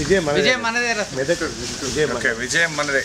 విజయం మనదే. విజయం మనదే రా మనదే.